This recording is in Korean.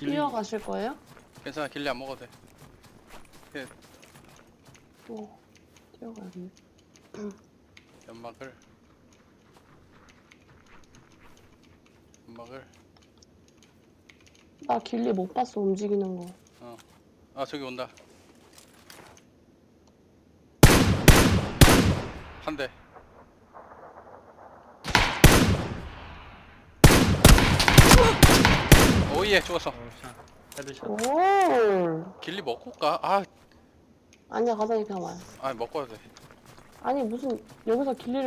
길리 뛰어가실 거예요? 괜찮아 길리 안 먹어도 돼 어, 뛰어가야겠네. 연막을 연막을 나 길리 못 봤어, 움직이는 거. 아 저기 온다 한대 오예 죽었어 어샷 headshot 오! ghillie 먹고 가? 아, 아니야, 가자니 그냥 와요. 아 먹고 와도 돼 아니, 무슨, 여기서 ghillie를